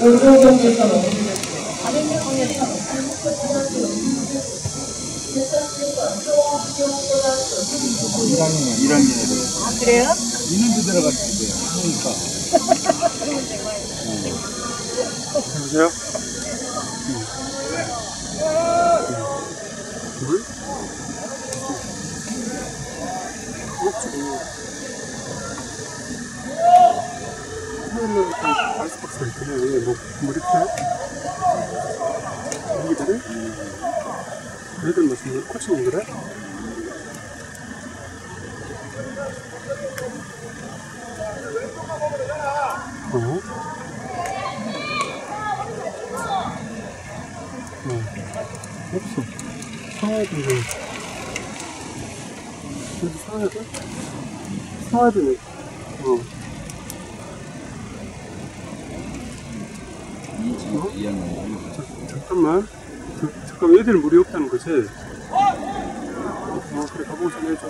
오조경에서는 1학년 애들. 아, 그래요? 있는데 들어갔을 때. 그러니까. 여보세요? 물? 토 아이스박스 있더니 뭐, 물 있어요? 애기들이? 애들 무슨 코치님 그래? 어? 어. 없어. 되는데. 여기 사와야 돼? 사 어? 잠깐만 자, 잠깐 애들 무리 없다는 거지? 어 그래 가보고 전해줘